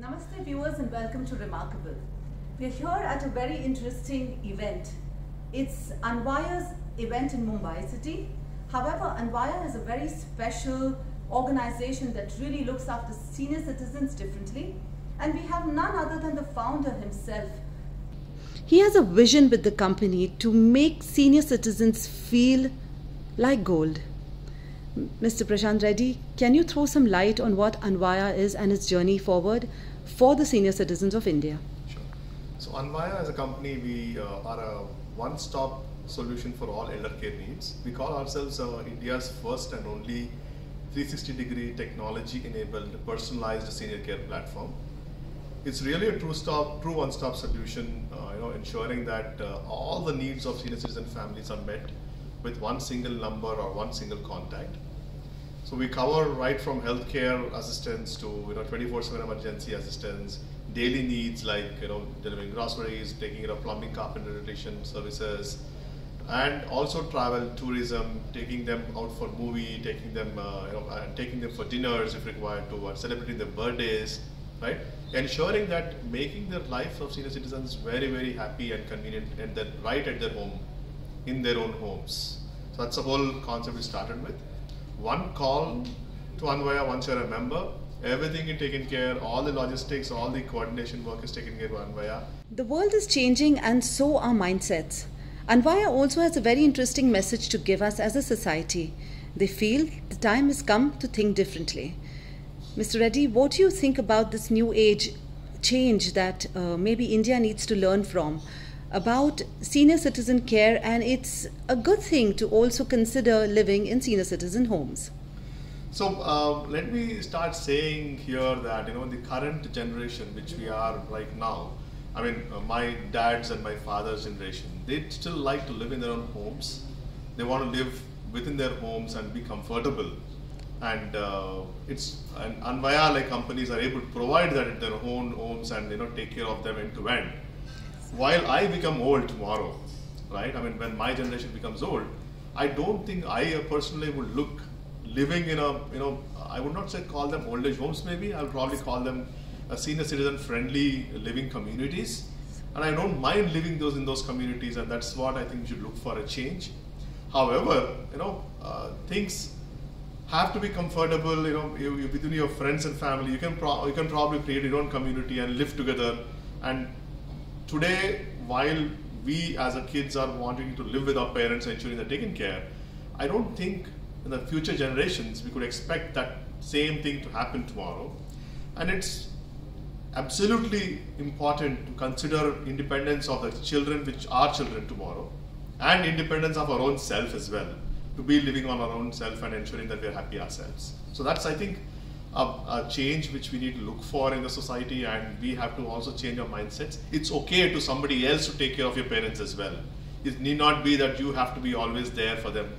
Namaste viewers and welcome to Reemarkabl. We are here at a very interesting event. It's Anvayaa's event in Mumbai city. However, Anvayaa is a very special organization that really looks after senior citizens differently. And we have none other than the founder himself. He has a vision with the company to make senior citizens feel like gold. Mr. Prashanth Reddy, can you throw some light on what Anvayaa is and its journey forward for the senior citizens of India? Sure. So Anvayaa as a company, we uh, are a one-stop solution for all elder care needs. We call ourselves uh, India's first and only 360-degree technology-enabled personalized senior care platform. It's really a true stop, true one-stop solution, uh, you know, ensuring that uh, all the needs of senior citizen families are met with one single number or one single contact. So we cover right from healthcare assistance to you know 24/7 emergency assistance, daily needs like you know delivering groceries, taking care of plumbing, carpenter, electrician services, and also travel, tourism, taking them out for movie, taking them uh, you know and taking them for dinners if required to, celebrating their birthdays, right? Ensuring that making their life of senior citizens very very happy and convenient and then right at their home in their own homes. So that's the whole concept we started with. One call to Anvayaa once you're a member, everything is taken care, all the logistics, all the coordination work is taken care by Anvayaa. The world is changing and so are mindsets. Anvayaa also has a very interesting message to give us as a society. They feel the time has come to think differently. Mr. Reddy, what do you think about this new age change that uh, maybe India needs to learn from? About senior citizen care, and it's a good thing to also consider living in senior citizen homes. So uh, let me start saying here that you know the current generation, which we are right now, I mean uh, my dad's and my father's generation, they still like to live in their own homes. They want to live within their homes and be comfortable. And uh, it's and Anvayaa like companies are able to provide that in their own homes and you know take care of them end to end while I become old tomorrow, right? I mean, when my generation becomes old, I don't think I personally would look living in a, you know, I would not say call them old age homes maybe, I'll probably call them a senior citizen friendly living communities. And I don't mind living those in those communities and that's what I think we should look for a change. However, you know, uh, things have to be comfortable, you know, you, you, within your friends and family, you can, you can probably create your own community and live together and today, while we as a kids are wanting to live with our parents and ensuring they're taken care, I don't think in the future generations we could expect that same thing to happen tomorrow. And it's absolutely important to consider independence of the children which are children tomorrow and independence of our own self as well to be living on our own self and ensuring that we're happy ourselves so that's i think a, a, change which we need to look for in the society and we have to also change our mindsets. It's okay to somebody else to take care of your parents as well. It need not be that you have to be always there for them.